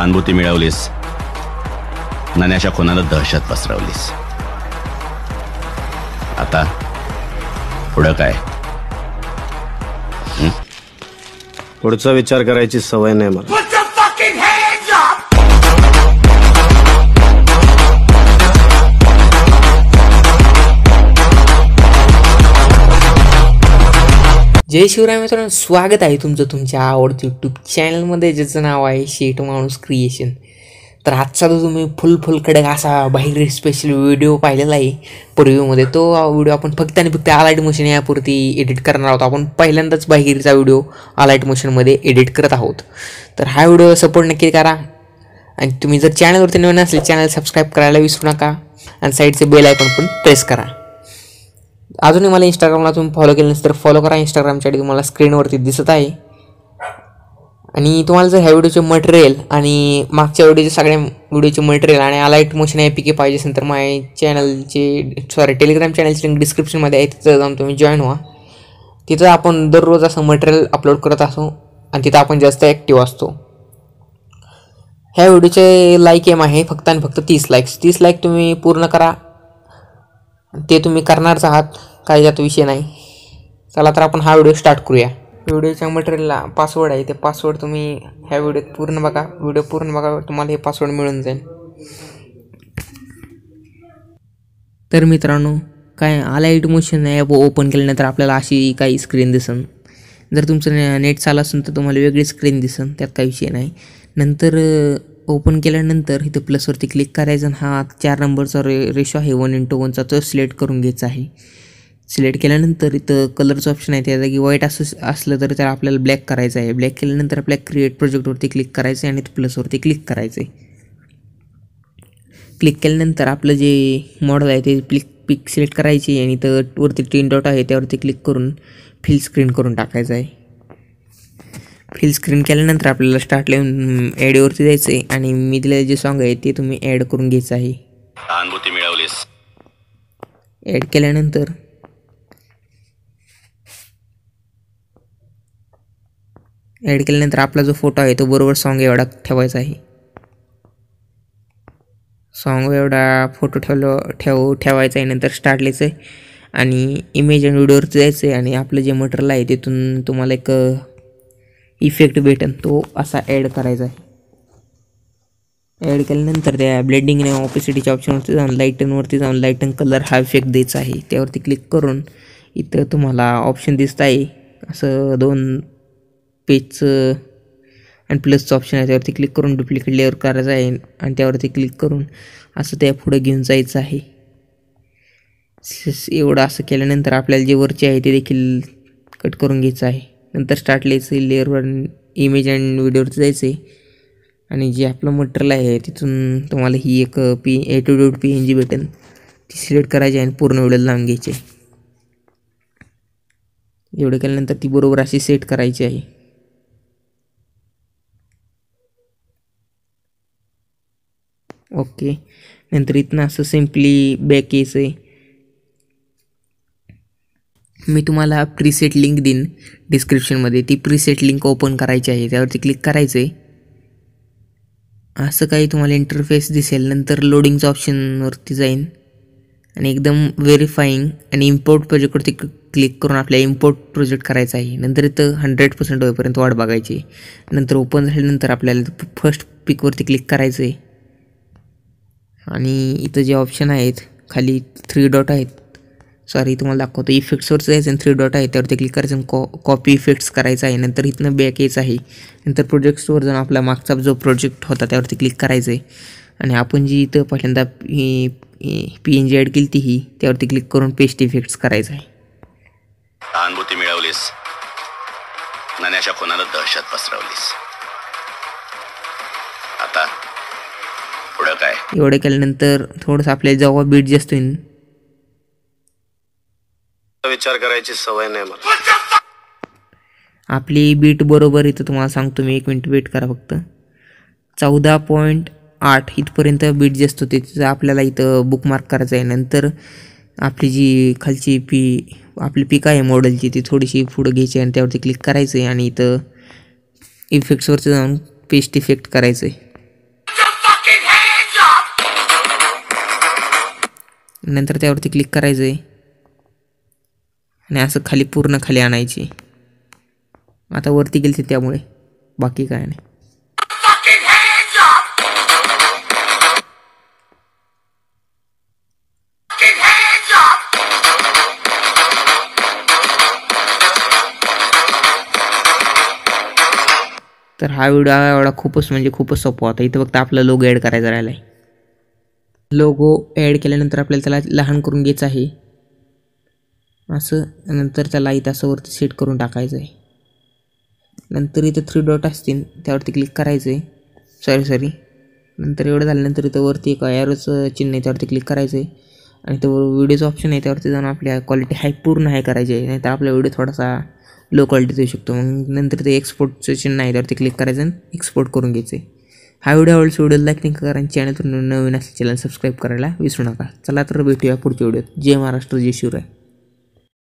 सहानुभूती मिळवलीस. नन्याच्या खुनानं दहशत पसरवलीस. आता पुढं काय? पुढचा विचार करायची सवय नाही मला. जय शिवराय मित्रांनो स्वागत आहे तुमचं तुमच्या आवडतं यूट्यूब चॅनलमध्ये ज्याचं नाव आहे शेट माणूस क्रिएशन तर आजचा जो तुम्ही फुल फुल कडक असा बाहेर स्पेशल व्हिडिओ पाहिलेला आहे पूर्वीमध्ये तो व्हिडिओ आपण फक्त आणि फक्त आलाईट मोशन यापुरती एडिट करणार आहोत. आपण पहिल्यांदाच बाहेरचा व्हिडिओ आलाईट मोशनमध्ये एडिट करत आहोत. तर हा व्हिडिओ सपोर्ट नक्की करा. आणि तुम्ही जर चॅनलवरती नवीन असेल चॅनल सबस्क्राईब करायला विसरू नका. आणि साईडचे बेल आयकॉन पण प्रेस करा. अजूनही मला इंस्टाग्रामला तुम्ही फॉलो केलं नसेल तर फॉलो करा. इंस्टाग्रामच्या आयडी तुम्हाला स्क्रीनवरती दिसत आहे. आणि तुम्हाला जर ह्या व्हिडिओचे मटेरियल आणि मागच्या व्हिडिओचे सगळ्या व्हिडिओचे मटेरियल आणि अलाईट मोशन ए पी के पाहिजे असेल तर माझ्या चॅनलचे सॉरी टेलिग्राम चॅनलची लिंक डिस्क्रिप्शनमध्ये आहे. तिथं जाऊन तुम्ही जॉईन व्हा. तिथं आपण दररोज असं मटेरियल अपलोड करत असो आणि तिथं आपण जास्त ॲक्टिव्ह असतो. ह्या व्हिडिओचे लाईक एम आहे फक्त आणि फक्त तीस लाईक्स तीस लाईक तुम्ही पूर्ण करा. ते तुम्ही करणारच आहात. काही यात विषय नाही. चला तर आपण हा व्हिडिओ स्टार्ट करूया. व्हिडिओच्या मटेरियलला पासवर्ड आहे ते पासवर्ड तुम्ही ह्या व्हिडिओत पूर्ण बघा. व्हिडिओ पूर्ण बघा तुम्हाला हे पासवर्ड मिळून जाईल. तर मित्रांनो काय आलाईट मोशन ॲप ओपन केल्यानंतर आपल्याला अशी काही स्क्रीन दिसन. जर तुमचं ने नेट चालू असेल तर तुम्हाला वेगळी स्क्रीन दिसन त्यात काही विषय नाही. नंतर ओपन केल्यानंतर इथं प्लसवरती क्लिक करायचं आणि हा चार नंबरचा रे रेशो आहे वन इंटू वनचा तो सिलेक्ट करून घ्यायचा आहे. सिलेक्ट केल्यानंतर इथं कलरचं ऑप्शन आहे त्या जागी व्हाईट असं असलं तर त्याला आपल्याला ब्लॅक करायचं आहे. ब्लॅक केल्यानंतर आपल्याला क्रिएट प्रोजेक्टवरती क्लिक करायचं आहे आणि प्लसवरती क्लिक करायचं आहे क्लिक केल्यानंतर आपलं जे मॉडेल आहे ते पिक पिक सिलेक्ट करायची आणि इथं वरती तीन डॉट आहे त्यावरती क्लिक करून फिल स्क्रीन करून टाकायचं आहे. फिल स्क्रीन केल्यानंतर आपल्याला स्टार्ट लिहून ॲडवरती जायचं आहे आणि मी दिलेलं जे सॉन्ग आहे ते तुम्ही ॲड करून घ्यायचं आहे. सहानुभूती मिळवलीस. ॲड केल्यानंतर ॲड केल्यानंतर आपला जो फोटो आहे तो बरोबर सॉन्ग एवढा ठेवायचा आहे. सॉन्ग एवढा फोटो ठेवलो ठेव ठेवायचा आहे नंतर स्टार्ट लिहायचं आहे. आणि इमेज आणि व्हिडिओवरती जायचं आहे आणि आपलं जे मटेरियल आहे तिथून तुम्हाला एक uh, इफेक्ट भेटन. तो असा ॲड करायचा आहे. ॲड केल्यानंतर त्या ब्लेंडिंग आणि ऑपॉसिटीच्या ऑप्शनवरती जाऊन लाईटनवरती जाऊन लाईटन कलर हा इफेक्ट द्यायचा आहे. त्यावरती क्लिक करून इथं तुम्हाला ऑप्शन दिसत आहे. असं दोन पेजचं आणि प्लसचं ऑप्शन आहे त्यावरती क्लिक करून डुप्लिकेट लेअर करायचं आहे आणि त्यावरती क्लिक करून असं त्या पुढं घेऊन जायचं आहे. स- एवढं असं केल्यानंतर आपल्याला जे वरचे आहे ते देखील कट करून घ्यायचं आहे. नंतर स्टार्ट लिहायचं लेअरवर इमेज अँड व्हिडिओवरती जायचं आहे. आणि जे आपलं मटेरियल आहे तिथून तुम्हाला ही एक P A two dot P N G भेटेल ती सिलेक्ट करायची आहे आणि पूर्ण व्हिडिओ लावून घ्यायची आहे. एवढं केल्यानंतर ती बरोबर अशी सेट करायची आहे. ओके. नंतर इथनं असं सिम्पली बॅक यायचं आहे मी तुम्हाला प्रीसेट लिंक देईन डिस्क्रिप्शनमध्ये ती प्रीसेट लिंक ओपन करायची आहे. त्यावरती क्लिक करायचं आहे असं काही तुम्हाला इंटरफेस दिसेल. नंतर लोडिंगचं ऑप्शनवरती जाईन. आणि एकदम व्हेरीफाईंग आणि इम्पोर्ट प्रोजेक्टवरती क्लिक करून आपल्या इम्पोर्ट प्रोजेक्ट करायचा आहे. नंतर इथं हंड्रेड पर्सेंट होईपर्यंत वाट बघायची नंतर ओपन झाल्यानंतर आपल्याला फर्स्ट पिकवरती क्लिक करायचं आहे आणि इथं जे ऑप्शन आहेत खाली थ्री डॉट आहेत. सॉरी तुम्हाला दाखवतो. इफेक्ट्सवर जायचं आणि थ्री डॉट आहे त्यावरती क्लिक करायचं कॉ कॉपी इफेक्ट्स करायचं आहे. नंतर इथनं बॅक यायचं आहे. नंतर प्रोजेक्ट्सवर जाऊन आपला मागचा जो प्रोजेक्ट होता त्यावरती क्लिक करायचं आहे आणि आपण जी इथं पहिल्यांदा पी एन जी ॲड केली ती ही त्यावरती क्लिक करून पेस्ट इफेक्ट्स करायचं आहे. अनुभूती मिळवलीस. नन्याच्या दहशत पसरवलीस. पुढं काय एवढं केल्यानंतर थोडंसं आपल्याला जेव्हा बीट जास्त होईल विचार करायची सवय नाही मला. आपली बीट बरोबर इथं तुम्हाला सांगतो मी एक मिनिट वेट करा फक्त. चौदा पॉईंट आठ इथपर्यंत बीट जास्त होते तिथं आपल्याला इथं बुकमार्क करायचं आहे. नंतर आपली जी खालची पी आपली पीक आहे मॉडेलची ती थोडीशी पुढं घ्यायची आणि त्यावरती क्लिक करायचं आहे आणि इथं इफेक्ट्सवरती जाऊन पेस्ट इफेक्ट करायचं आहे. नंतर त्यावरती क्लिक करायचं आहे आणि असं खाली पूर्ण खाली आणायची. आता वरती गेलते त्यामुळे. बाकी काय नाही. तर हा व्हिडिओ एवढा खूपच म्हणजे खूपच सोपा होता. इथं फक्त आपला लोगो ॲड करायचा राहिला आहे लोगो ॲड केल्यानंतर आपल्याला त्याला लहान करून घ्यायचं आहे. असं नंतर त्याला इथं असं वरती सेट करून टाकायचं आहे नंतर इथं थ्री डॉट असतील त्यावरती क्लिक करायचं आहे सॉरी सॉरी नंतर एवढं झाल्यानंतर इथं वरती एक ॲरोचं चिन्ह आहे त्यावरती क्लिक करायचं आहे आणि तो व्हिडिओचं ऑप्शन आहे त्यावरती जाऊन आपल्या क्वालिटी हाय पूर्ण हाय करायची आहे. नाहीतर आपला व्हिडिओ थोडासा लो क्वालिटी देऊ शकतो. मग नंतर ते एक्सपोर्टचं चिन्ह आहे त्यावरती क्लिक करायचं आणि एक्सपोर्ट करून घ्यायचं आहे हा व्हिडिओ आवडला व्हिडिओ लाईक नाही करा आणि चॅनल नवीन असले चॅनल सबस्क्राईब करायला विसरू नका. चला तर भेटूया पुढच्या व्हिडिओत. जय महाराष्ट्र जय शिवराय.